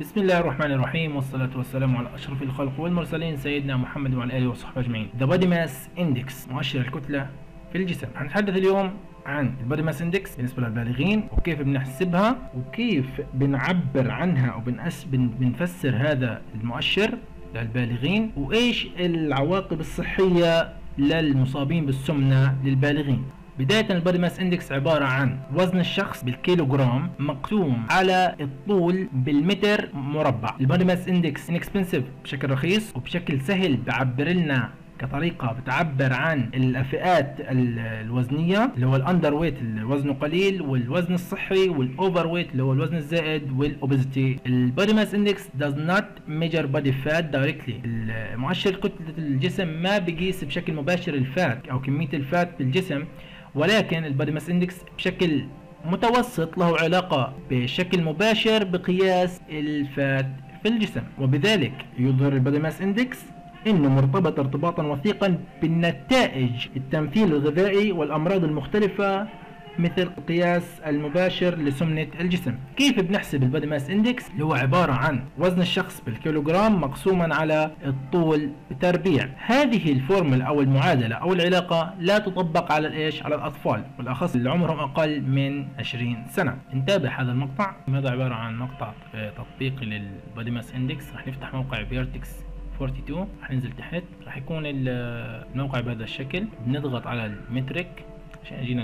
بسم الله الرحمن الرحيم والصلاة والسلام على أشرف الخلق والمرسلين سيدنا محمد وعلى آله وصحبه أجمعين. The Body Mass Index مؤشر الكتلة في الجسم. هنتحدث اليوم عن ال body mass index بالنسبة للبالغين وكيف بنحسبها وكيف بنعبر عنها أو بنأس بن بنفسر هذا المؤشر للبالغين وإيش العواقب الصحية للمصابين بالسمنة للبالغين. بداية ال body mass index عبارة عن وزن الشخص بالكيلوغرام مقسوم على الطول بالمتر مربع. ال body mass index inexpensive بشكل رخيص وبشكل سهل بعبر لنا كطريقة بتعبر عن الفئات الوزنية اللي هو ال underweight اللي وزنه قليل والوزن الصحي وال overweight اللي هو الوزن الزائد وال obesity ال body mass index does not measure body fat directly. المؤشر كتلة الجسم ما بيقيس بشكل مباشر ال fat أو كمية ال fat بالجسم. ولكن ال body mass index بشكل متوسط له علاقة بشكل مباشر بقياس ال fat في الجسم وبذلك يظهر ال body mass index انه مرتبط ارتباطا وثيقا بالنتائج التمثيل الغذائي والأمراض المختلفة مثل القياس المباشر لسمنة الجسم. كيف بنحسب ال body mass index؟ اللي هو عبارة عن وزن الشخص بالكيلوغرام مقسوما على الطول بتربيع. هذه الفورمولا أو المعادلة أو العلاقة لا تطبق على الايش على الأطفال. بالاخص اللي عمرهم أقل من 20 سنة. نتابع هذا المقطع. هذا عبارة عن مقطع تطبيقي لل body mass index. راح نفتح موقع بيرتكس 42 راح ننزل تحت. راح يكون الموقع بهذا الشكل. بنضغط على ال metric عشان يجينا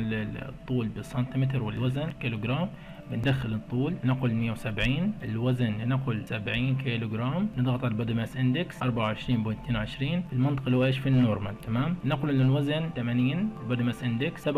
الطول بالسنتيمتر والوزن كيلوغرام. بندخل الطول نقل 170 الوزن نقل 70 كيلو جرام نضغط على ال body mass index 24.22 المنطقة اللي هو إيش في ال normal تمام؟ نقل للوزن 80 ال body mass index 27.6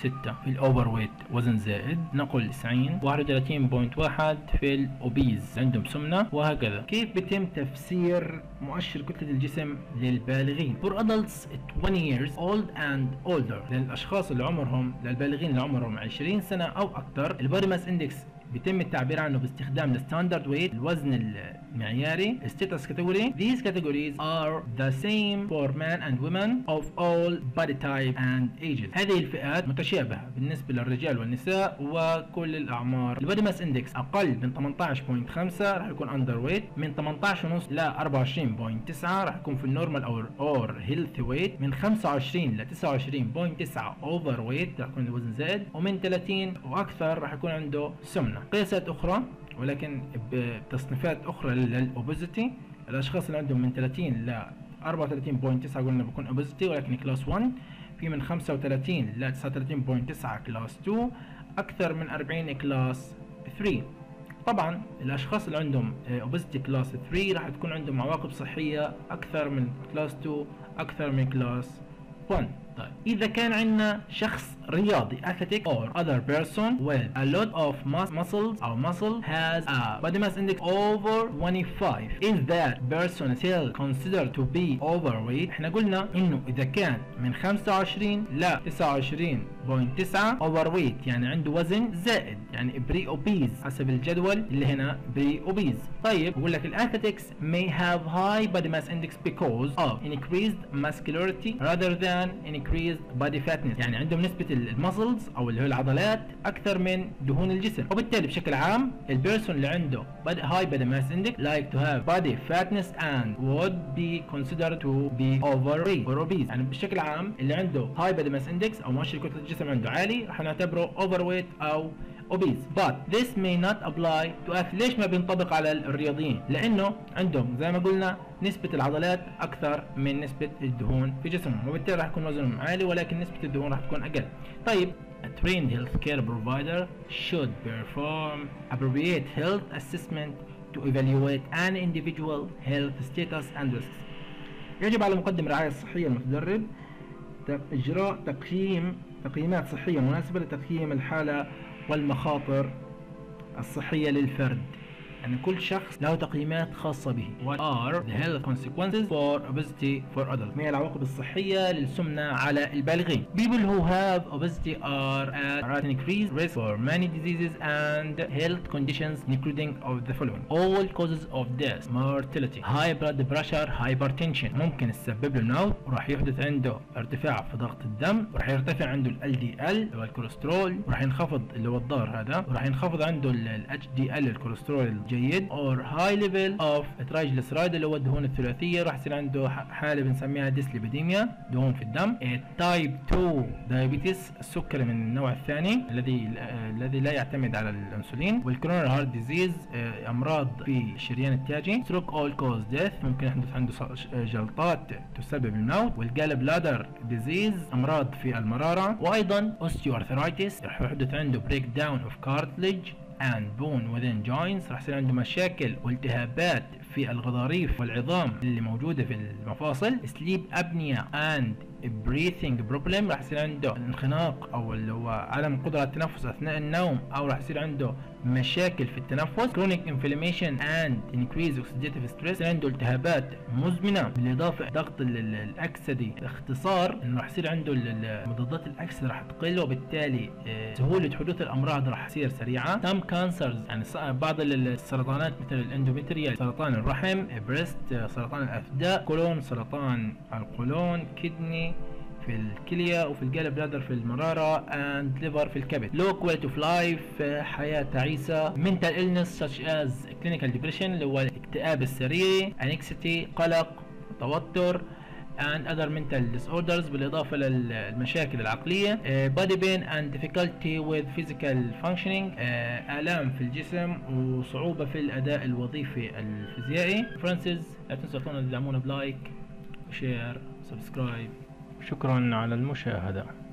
في ال overweight وزن زائد نقل 90 31.1 في ال obese عندهم سمنة وهكذا. كيف بيتم تفسير مؤشر كتلة الجسم للبالغين؟ For adults 20 years old and older للأشخاص اللي عمرهم للبالغين اللي عمرهم 20 سنة أو أكثر ال body mass index بيتم التعبير عنه باستخدام ال standard weight الوزن المعياري status category. These categories are the same for men and women of all body type and ages. هذه الفئات متشابهة بالنسبة للرجال والنساء وكل الأعمار. ال body mass index أقل من 18.5 راح يكون underweight من 18.5 ل 24.9 راح يكون في ال normal أو or healthy weight من 25 ل 29.9 overweight راح يكون الوزن زائد ومن 30 وأكثر راح يكون عنده سمنة. قياسات أخرى ولكن بتصنيفات أخرى لل obesity الأشخاص اللي عندهم من 30 ل 34.9 قلنا بكون obesity ولكن class 1 في من 35 ل 39.9 class 2 أكثر من 40 class 3 طبعا الأشخاص اللي عندهم obesity class 3 راح تكون عندهم عواقب صحية أكثر من class 2 أكثر من class 1 طيب اذا كان عندنا شخص رياضي athletic or other person with a lot of mus muscles or muscle has a body mass index over 25 is that person still considered to be overweight إحنا قلنا انه اذا كان من 25 ل 29.9 overweight يعني عنده وزن زائد يعني بري obese حسب الجدول اللي هنا بري obese طيب بقول لك الاثليتكس may have high body mass index because of increased muscularity rather than increased body fatness. يعني عندهم نسبة المسلز أو اللي هو العضلات أكثر من دهون الجسم. وبالتالي بشكل عام البيرسون اللي عنده high body mass index like to have body fatness and would be considered to be overweight or obese. يعني بشكل عام اللي عنده high body mass index أو مؤشر كتلة الجسم عنده عالي راح نعتبره overweight أو obese. But this may not apply to athletes ليش ما بينطبق على الرياضيين؟ لأنه عندهم زي ما قلنا نسبة العضلات أكثر من نسبة الدهون في جسمهم وبالتالي راح يكون وزنهم عالي ولكن نسبة الدهون راح تكون أقل. طيب A trained healthcare provider should perform appropriate health assessment to evaluate an individual health status and risks. يجب على مقدم الرعاية الصحية المتدرب إجراء تقييم تقييمات صحية مناسبة لتقييم الحالة والمخاطر الصحية للفرد. يعني كل شخص له تقييمات خاصة به What are the health consequences for obesity for adults ما هي العواقب الصحية للسمنة على البالغين People who have obesity are at increased risk for many diseases and health conditions including of the following all causes of death mortality high blood pressure hypertension ممكن تسبب له الموت وراح يحدث عنده ارتفاع في ضغط الدم وراح يرتفع عنده ال LDL اللي هو الكوليسترول وراح ينخفض اللي هو الضار هذا وراح ينخفض عنده ال HDL الكوليسترول جيد. Or high level of triglyceride اللي هو الدهون الثلاثية. راح يصير عنده حالة بنسميها dyslipidemia دهون في الدم. type 2 diabetes السكري من النوع الثاني الذي الذي لا يعتمد على الانسولين. وال coronary heart disease أمراض في الشريان التاجي. stroke or cause death ممكن يحدث عنده جلطات تسبب الموت. وال gallbladder disease أمراض في المرارة. وأيضا osteoarthritis راح يحدث عنده breakdown of cartilage and bone within joints راح يصير عنده مشاكل والتهابات في الغضاريف والعظام اللي موجودة في المفاصل sleep apnea and breathing problem راح يصير عنده انخناق أو اللي هو عدم قدرة على التنفس أثناء النوم أو راح يصير عنده مشاكل في التنفس chronic inflammation and increased oxidative stress عنده التهابات مزمنة بالإضافة ضغط الاكسدي باختصار إنه راح يصير عنده مضادات الأكسدة راح تقل وبالتالي آه، سهولة حدوث الأمراض راح تصير سريعة. some cancers يعني بعض السرطانات مثل ال endometrial سرطان الرحم breast سرطان الأثداء colon سرطان القولون kidney في الكلية وفي ال gallbladder في المرارة and liver في الكبد. Low quality of life حياة تعيسة. Mental illness such as clinical depression اللي هو الاكتئاب السريري anxiety قلق توتر and other mental disorders بالإضافة للمشاكل العقلية. uh, body pain and difficulty with physical functioning. uh, آلام في الجسم وصعوبة في الأداء الوظيفي الفيزيائي. فرانسيس لا تنسوا تدعمونا ب like و share subscribe شكرا على المشاهدة.